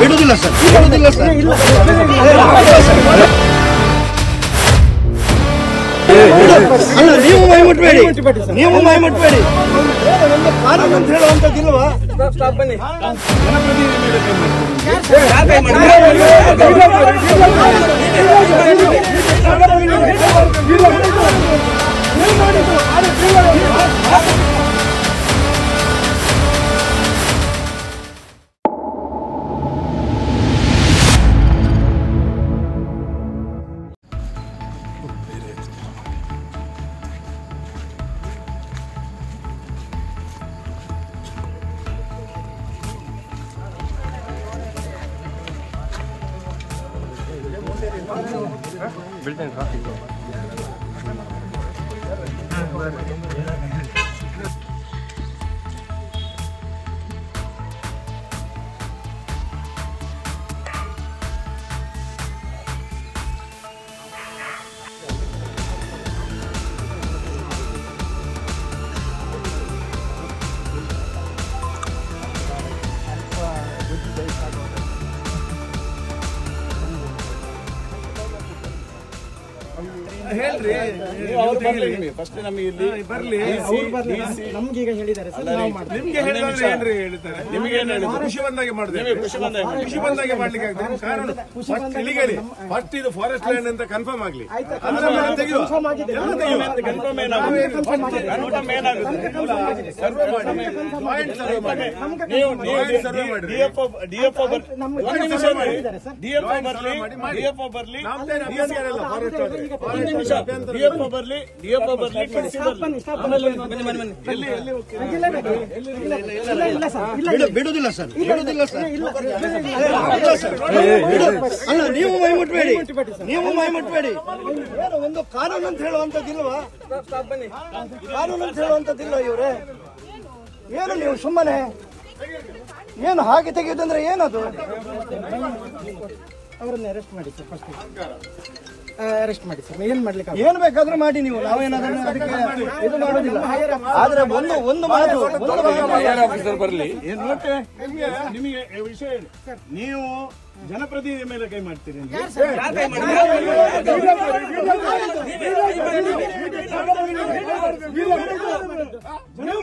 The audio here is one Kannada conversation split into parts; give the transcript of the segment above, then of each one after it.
ಬಿಡುದಿಲ್ಲ ಸರ್ ಬಿಡುದಿಲ್ಲ ಸರ್ ಅಲ್ಲ ನೀವು ಮೈ ಮುಟ್ಬೇಡಿ ನೀವು ಮೈ ಮುಟ್ಬೇಡಿ ಕಾನೂನು ಅಂತ ಹೇಳುವಂತದ್ದಿಲ್ವಾ 没得啥事。ಹೇಳ್ರಿ. ಅವ್ರು ಬರ್ಲಿ ಫಸ್ಟ್ ನಮಗೆ ಇಲ್ಲಿ ಬರ್ಲಿ. ಹೇಳಿದ್ದಾರೆ ಸರ್ ನಾವು ಮಾಡ್ತೀವಿ. ನಿಮ್ಗೆ ಹೇಳಿದ್ರೆ ಏನ್ರಿ ಹೇಳ್ತಾರೆ ನಿಮಗೆ ಏನ್ ಹೇಳಿದ್ರು ಖುಷಿ ಬಂದಾಗೆ ಮಾಡಿದ್ರೆ ಖುಷಿ ಬಂದಾಗೆ ಮಾಡ್ಲಿಕ್ಕೆ ಆಗ್ತದೆ ಕಾರಣ ಫಸ್ಟ್ ಇದು ಫಾರೆಸ್ಟ್ ಲ್ಯಾಂಡ್ ಅಂತ ಕನ್ಫರ್ಮ್ ಆಗ್ಲಿ. ಕನ್ಫರ್ಮ್ ಆಗಿದೆ. ಕನ್ಫರ್ಮ್ ಏನಾಗುತ್ತೆ ಸರ್ವೆ ಮಾಡಿ. ಪಾಯಿಂಟ್ ಸರ್ವೆ ಮಾಡಿ. ನೀವು ಸರ್ವೆ ಮಾಡಿ. ಡಿಎಫ್ಒ ಡಿಎಫ್ಒ ಬರ್ಲಿ. ಡಿಎಫ್ಒ ಬರ್ಲಿ. ಡಿಎಫ್ಒ ಬರ್ಲಿ. ಫಾರೆಸ್ಟ್ ನಿಮಿಷ. ಡಿಎಫ್ಒ ಬರ್ಲಿ ಡಿಎಫ್ಒ ಬರ್ಲಿ ಕಳಿಸಿ ಬನ್ನಿ ಎಲ್ಲಿ ಎಲ್ಲಿ ಹೋಗ್ತೀರಾ? ಇಲ್ಲ ಇಲ್ಲ ಸರ್ ಇಲ್ಲ ಬಿಡುದಿಲ್ಲ ಸರ್ ಬಿಡುದಿಲ್ಲ ಸರ್ ಇಲ್ಲ ಸರ್ ಅಲ್ಲ ನೀವು ಮೈ ಮುಟ್ಬೇಡಿ ನೀವು ಮೈ ಮುಟ್ಬೇಡಿ ಏನು ಒಂದು ಕಾನೂನು ಅಂತ ಹೇಳುವಂತದ್ದಿಲ್ವಾ ಕಾನೂನು ಅಂತ ಹೇಳುವಂತದ್ದಿಲ್ಲ ಇವ್ರೆ ಏನು ನೀವು ಸುಮ್ಮನೆ ಏನು ಹಾಗೆ ತೆಗೆಯೋದಂದ್ರೆ ಏನದು ಅವರನ್ನ ಅರೆಸ್ಟ್ ಮಾಡಿ ಸರ್ ಫಸ್ಟ್ ಅರೆಸ್ಟ್ ಮಾಡಿ ಸರ್ ಏನ್ ಮಾಡ್ಲಿಕ್ಕೆ ಏನ್ ಬೇಕಾದ್ರೂ ಮಾಡಿ ನೀವು ನಾವೇನಾದ್ರೂ ಅದಕ್ಕೆ ಇದು ಮಾಡೋದಿಲ್ಲ ಆದ್ರೆ ಒಂದು ಒಂದು ಮಾತು ಆಫೀಸರ್ ಬರ್ಲಿ ನಿಮಗೆ ನಿಮಗೆ ವಿಷಯ ಹೇಳಿ ನೀವು ಜನಪ್ರತಿನಿಧಿ ಮೇಲೆ ಕೈ ಮಾಡ್ತೀರಿ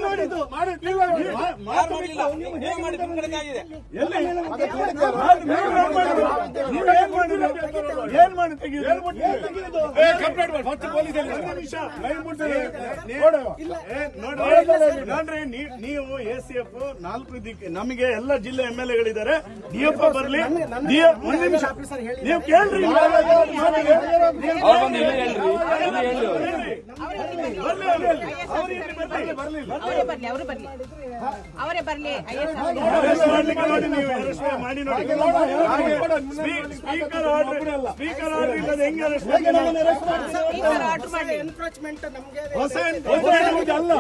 ಮಾಡಿದ್ದು ಏನ್ ಮಾಡಿ ತೆಗೀದು? ಏ, ಕಂಪ್ಲೇಂಟ್ ಮಾಡಿ. ಫಸ್ಟ್ ನೋಡ್ರಿ. ನೀ- ನೀವು ಎ ಸಿ ಎಫ್ ನಾಲ್ಕು ದಿಕ್ಕೆ ನಮಗೆ ಎಲ್ಲ ಜಿಲ್ಲೆ ಎಂ ಎಲ್ ಎಗಳಿದ್ದಾರೆ. ಡಿ ಎಫ್ ಬರ್ಲಿ. ಒಂದು ನಿಮಿಷ. ನೀವು ಕೇಳ್ರಿ. ಅವರೇ ಬರ್ಲಿ. ಅವರು ಬರ್ಲಿ. ಅವರೇ ಬರ್ಲಿ ಮಾಡ್ಲಿಕ್ಕೆ ನೋಡಿ ನೀವು. ಅರೆಸ್ಟ್ ಮಾಡಿ ನೋಡಿ. ಸ್ಪೀಕರ್ ಆರ್ಡರ್ ಸ್ಪೀಕರ್ ಆರ್ಡರ್ ಇಲ್ಲದೆ ಹೆಂಗೆ ಅರೆಸ್ಟ್ ಆರ್ಡರ್ ಮಾಡಿ. ಎನ್ಕ್ರೋಚ್ಮೆಂಟ್ ನಮ್ಗೆ ಹೊಸ ಅಲ್ಲ?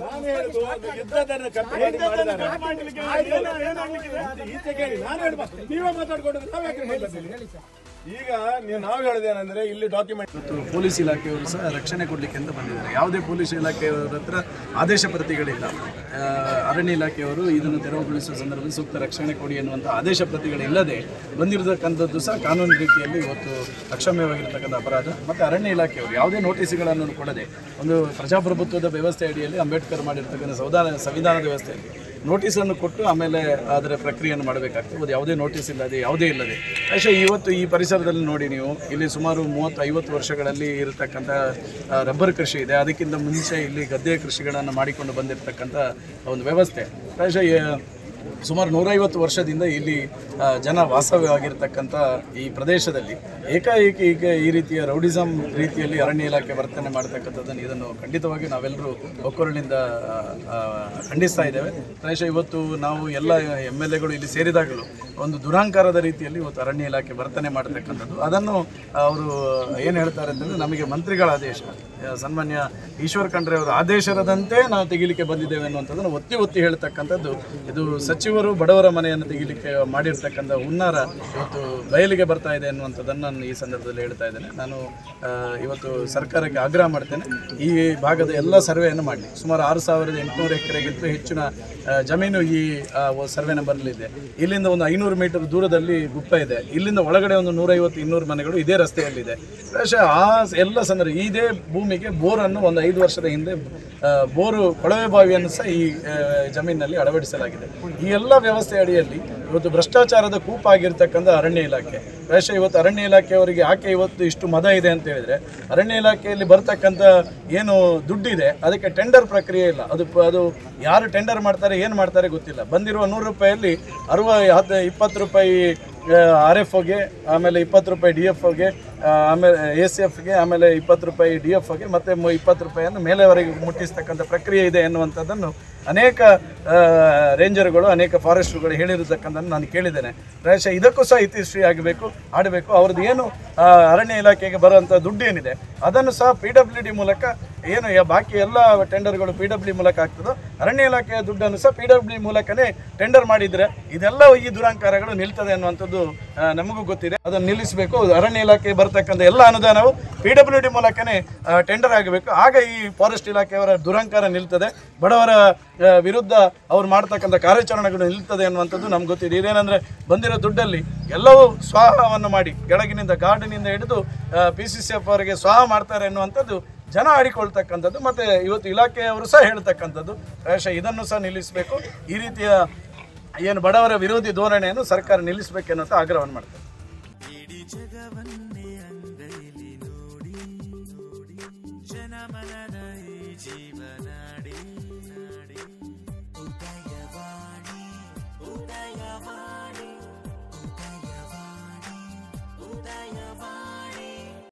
ನಾನು ಹೇಳುದು ಯುದ್ಧದನ್ನ ಮಾಡ್ಲಿಕ್ಕೆ ಕೇಳಿ, ನಾನು ಹೇಳ್ಬಾ. ನೀವೇ ಮಾತಾಡ್ಕೊಂಡು ನಾವ್ಯಾಕೆ ಹೇಳಿ ಮಾತಾಡ್ತೀವಿ? ಈಗ ನೀವು ನಾವು ಹೇಳಿದೇನೆಂದ್ರೆ ಇಲ್ಲಿ ಡಾಕ್ಯುಮೆಂಟ್ ಮತ್ತು ಪೊಲೀಸ್ ಇಲಾಖೆಯವರು ಸಹ ರಕ್ಷಣೆ ಕೊಡಲಿಕ್ಕೆ ಅಂತ ಬಂದಿದ್ದಾರೆ. ಯಾವುದೇ ಪೊಲೀಸ್ ಇಲಾಖೆಯವರ ಹತ್ರ ಆದೇಶ ಪ್ರತಿಗಳಿಲ್ಲ. ಅರಣ್ಯ ಇಲಾಖೆಯವರು ಇದನ್ನು ತೆರವುಗೊಳಿಸುವ ಸಂದರ್ಭದಲ್ಲಿ ಸೂಕ್ತ ರಕ್ಷಣೆ ಕೊಡಿ ಎನ್ನುವಂಥ ಆದೇಶ ಪ್ರತಿಗಳಿಲ್ಲದೆ ಬಂದಿರತಕ್ಕಂಥದ್ದು ಸಹ ಕಾನೂನು ರೀತಿಯಲ್ಲಿ ಇವತ್ತು ಅಕ್ಷಮ್ಯವಾಗಿರ್ತಕ್ಕಂಥ ಅಪರಾಧ. ಮತ್ತು ಅರಣ್ಯ ಇಲಾಖೆಯವರು ಯಾವುದೇ ನೋಟಿಸ್ಗಳನ್ನು ಕೊಡದೆ ಒಂದು ಪ್ರಜಾಪ್ರಭುತ್ವದ ವ್ಯವಸ್ಥೆ ಅಡಿಯಲ್ಲಿ ಅಂಬೇಡ್ಕರ್ ಮಾಡಿರ್ತಕ್ಕಂಥ ಸಂವಿಧಾನ ಸಂವಿಧಾನದ ವ್ಯವಸ್ಥೆಯಲ್ಲಿ ನೋಟಿಸನ್ನು ಕೊಟ್ಟು ಆಮೇಲೆ ಅದರ ಪ್ರಕ್ರಿಯೆಯನ್ನು ಮಾಡಬೇಕಾಗ್ತದೆ. ಅದು ಯಾವುದೇ ನೋಟಿಸ್ ಇಲ್ಲದೆ, ಯಾವುದೇ ಇಲ್ಲದೆ. ಅಷ್ಟೇ ಇವತ್ತು ಈ ಪರಿಸರದಲ್ಲಿ ನೋಡಿ ನೀವು, ಇಲ್ಲಿ ಸುಮಾರು ಮೂವತ್ತು ಐವತ್ತು ವರ್ಷಗಳಲ್ಲಿ ಇರತಕ್ಕಂಥ ರಬ್ಬರ್ ಕೃಷಿ ಇದೆ. ಅದಕ್ಕಿಂತ ಮುಂಚೆ ಇಲ್ಲಿ ಗದ್ದೆ ಕೃಷಿಗಳನ್ನು ಮಾಡಿಕೊಂಡು ಬಂದಿರತಕ್ಕಂಥ ಒಂದು ವ್ಯವಸ್ಥೆ. ಪ್ರಾಯಶಃ ಸುಮಾರು ನೂರೈವತ್ತು ವರ್ಷದಿಂದ ಇಲ್ಲಿ ಜನ ವಾಸವಾಗಿರ್ತಕ್ಕಂಥ ಈ ಪ್ರದೇಶದಲ್ಲಿ ಏಕಾಏಕಿ ಈಗ ಈ ರೀತಿಯ ರೌಡಿಸಮ್ ರೀತಿಯಲ್ಲಿ ಅರಣ್ಯ ಇಲಾಖೆ ವರ್ತನೆ ಮಾಡ್ತಕ್ಕಂಥದ್ದನ್ನು ಇದನ್ನು ಖಂಡಿತವಾಗಿ ನಾವೆಲ್ಲರೂ ಆ, ಖಂಡಿಸ್ತಾ ಇದ್ದೇವೆ. ಪ್ರಾಯಶಃ ಇವತ್ತು ನಾವು ಎಲ್ಲ ಎಂ ಎಲ್ ಇಲ್ಲಿ ಸೇರಿದಾಗಲೂ ಒಂದು ದುರಾಂಕಾರದ ರೀತಿಯಲ್ಲಿ ಇವತ್ತು ಅರಣ್ಯ ಇಲಾಖೆ ವರ್ತನೆ ಮಾಡ್ತಕ್ಕಂಥದ್ದು. ಅದನ್ನು ಅವರು ಏನು ಹೇಳ್ತಾರೆ ಅಂತಂದರೆ ನಮಗೆ ಮಂತ್ರಿಗಳ ಆದೇಶ ಸನ್ಮಾನ್ಯ ಈಶ್ವರ್ ಖಂಡ್ರೆ ಅವರ ಆದೇಶದಂತೆ ನಾವು ತೆಗಿಲಿಕ್ಕೆ ಬಂದಿದ್ದೇವೆ ಅನ್ನುವಂಥದ್ದನ್ನು ಒತ್ತಿ ಒತ್ತಿ ಹೇಳ್ತಕ್ಕಂಥದ್ದು. ಇದು ಸಚ್ ಸಚಿವರು ಬಡವರ ಮನೆಯನ್ನು ತೆಗಿಲಿಕ್ಕೆ ಮಾಡಿರ್ತಕ್ಕಂಥ ಹುನ್ನಾರ ಇವತ್ತು ಬಯಲಿಗೆ ಬರ್ತಾ ಇದೆ ಅನ್ನುವಂಥದ್ದನ್ನು ನಾನು ಈ ಸಂದರ್ಭದಲ್ಲಿ ಹೇಳ್ತಾ ಇದ್ದೇನೆ. ನಾನು ಇವತ್ತು ಸರ್ಕಾರಕ್ಕೆ ಆಗ್ರಹ ಮಾಡ್ತೇನೆ. ಈ ಭಾಗದ ಎಲ್ಲ ಸರ್ವೆಯನ್ನು ಮಾಡಲಿ ಸುಮಾರು ಆರು ಸಾವಿರದ ಎಂಟುನೂರು ಎಕರೆಗಿಂತ ಹೆಚ್ಚಿನ ಜಮೀನು ಈ ಸರ್ವೆ ನಂಬರ್ಲಿದೆ ಇಲ್ಲಿಂದ ಒಂದು ಐನೂರು ಮೀಟರ್ ದೂರದಲ್ಲಿ ಗುಪ್ಪ ಇದೆ. ಇಲ್ಲಿಂದ ಒಳಗಡೆ ಒಂದು ನೂರೈವತ್ತು ಇನ್ನೂರು ಮನೆಗಳು ಇದೇ ರಸ್ತೆಯಲ್ಲಿದೆ ಪ್ರಾಯಶಃ ಆ ಎಲ್ಲ ಸಂದರ್ಭ, ಇದೇ ಭೂಮಿಗೆ ಬೋರನ್ನು ಒಂದು ಐದು ವರ್ಷದ ಹಿಂದೆ ಬೋರು ಕೊಳವೆ ಬಾವಿಯನ್ನು ಸಹ ಈ ಜಮೀನಿನಲ್ಲಿ ಅಳವಡಿಸಲಾಗಿದೆ. ಈ ಎಲ್ಲ ವ್ಯವಸ್ಥೆ ಅಡಿಯಲ್ಲಿ ಇವತ್ತು ಭ್ರಷ್ಟಾಚಾರದ ಕೂಪ ಆಗಿರ್ತಕ್ಕಂಥ ಅರಣ್ಯ ಇಲಾಖೆ, ಬಹುಶಃ ಇವತ್ತು ಅರಣ್ಯ ಇಲಾಖೆಯವರಿಗೆ ಯಾಕೆ ಇವತ್ತು ಇಷ್ಟು ಮದ ಇದೆ ಅಂತ ಹೇಳಿದರೆ, ಅರಣ್ಯ ಇಲಾಖೆಯಲ್ಲಿ ಬರ್ತಕ್ಕಂಥ ಏನು ದುಡ್ಡಿದೆ, ಅದಕ್ಕೆ ಟೆಂಡರ್ ಪ್ರಕ್ರಿಯೆ ಇಲ್ಲ. ಅದು ಅದು ಯಾರು ಟೆಂಡರ್ ಮಾಡ್ತಾರೆ, ಏನು ಮಾಡ್ತಾರೆ ಗೊತ್ತಿಲ್ಲ. ಬಂದಿರುವ ನೂರು ರೂಪಾಯಲ್ಲಿ ಅರವ ಹತ್ತು ಇಪ್ಪತ್ತು ರೂಪಾಯಿ ಆರ್ ಎಫ್ ಒಗೆ, ಆಮೇಲೆ ಇಪ್ಪತ್ತು ರೂಪಾಯಿ ಡಿ ಎಫ್ ಒಗೆ ಆಮೇಲೆ ಎ ಸಿ ಎಫ್ಗೆ, ಆಮೇಲೆ ಇಪ್ಪತ್ತು ರೂಪಾಯಿ ಡಿ ಎಫ್ಗೆ, ಮತ್ತೆ ಇಪ್ಪತ್ತು ರೂಪಾಯಿಯನ್ನು ಮೇಲೆವರೆಗೆ ಮುಟ್ಟಿಸ್ತಕ್ಕಂಥ ಪ್ರಕ್ರಿಯೆ ಇದೆ ಎನ್ನುವಂಥದ್ದನ್ನು ಅನೇಕ ರೇಂಜರ್ಗಳು, ಅನೇಕ ಫಾರೆಸ್ಟ್ರುಗಳು ಹೇಳಿರತಕ್ಕಂಥದ್ದು ನಾನು ಕೇಳಿದ್ದೇನೆ. ಪ್ರಾಯಶಃ ಇದಕ್ಕೂ ಸಹ ಇತಿಶ್ರೀ ಆಗಬೇಕು, ಆಡಬೇಕು. ಅವ್ರದ್ದು ಏನು ಅರಣ್ಯ ಇಲಾಖೆಗೆ ಬರುವಂಥ ದುಡ್ಡು ಏನಿದೆ ಅದನ್ನು ಸಹ ಪಿ ಡಬ್ಲ್ಯೂ ಡಿ ಮೂಲಕ ಏನು ಬಾಕಿ ಎಲ್ಲ ಟೆಂಡರ್ಗಳು ಪಿ ಡಬ್ಲ್ಯೂ ಮೂಲಕ ಆಗ್ತದೋ, ಅರಣ್ಯ ಇಲಾಖೆಯ ದುಡ್ಡನ್ನು ಸಹ ಪಿ ಡಬ್ಲ್ಯೂ ಮೂಲಕನೇ ಟೆಂಡರ್ ಮಾಡಿದರೆ ಇದೆಲ್ಲ ಈ ದುರಂಕಾರಗಳು ನಿಲ್ತದೆ ಅನ್ನುವಂಥದ್ದು ನಮಗೂ ಗೊತ್ತಿದೆ. ಅದನ್ನು ನಿಲ್ಲಿಸಬೇಕು. ಅರಣ್ಯ ಇಲಾಖೆ ಬರ್ತಕ್ಕಂಥ ಎಲ್ಲ ಅನುದಾನವು ಪಿ ಡಬ್ಲ್ಯೂ ಡಿ ಮೂಲಕನೇ ಟೆಂಡರ್ ಆಗಬೇಕು. ಆಗ ಈ ಫಾರೆಸ್ಟ್ ಇಲಾಖೆಯವರ ದುರಂಕಾರ ನಿಲ್ತದೆ. ಬಡವರ ವಿರುದ್ಧ ಅವ್ರು ಮಾಡ್ತಕ್ಕಂಥ ಕಾರ್ಯಾಚರಣೆಗಳು ನಿಲ್ತದೆ ಅನ್ನುವಂಥದ್ದು ನಮ್ಗೆ ಗೊತ್ತಿದೆ. ಇದೇನೆಂದರೆ, ಬಂದಿರೋ ದುಡ್ಡಲ್ಲಿ ಎಲ್ಲವೂ ಸ್ವಾಹವನ್ನು ಮಾಡಿ, ಕೆಳಗಿನಿಂದ ಗಾರ್ಡನಿಂದ ಹಿಡಿದು ಪಿ ಸಿ ಸಿ ಎಫ್ ಅವರಿಗೆ ಸ್ವಾಹ ಮಾಡ್ತಾರೆ ಅನ್ನುವಂಥದ್ದು ಜನ ಆಡಿಕೊಳ್ತಕ್ಕಂಥದ್ದು, ಮತ್ತು ಇವತ್ತು ಇಲಾಖೆಯವರು ಸಹ ಹೇಳ್ತಕ್ಕಂಥದ್ದು ಪ್ರಾಯಶಃ ಇದನ್ನು ಸಹ ನಿಲ್ಲಿಸಬೇಕು. ಈ ರೀತಿಯ ಏನು ಬಡವರ ವಿರೋಧಿ ಧೋರಣೆಯನ್ನು ಸರ್ಕಾರ ನಿಲ್ಲಿಸಬೇಕೆನ್ನುವಂಥ ಆಗ್ರಹವನ್ನು ಮಾಡ್ತಾರೆ. ಜೀವನಾಡಿ.